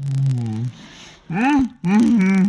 Mm-hmm. mm-hmm.